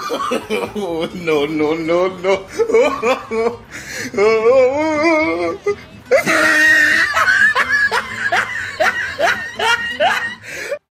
no, no, no, no.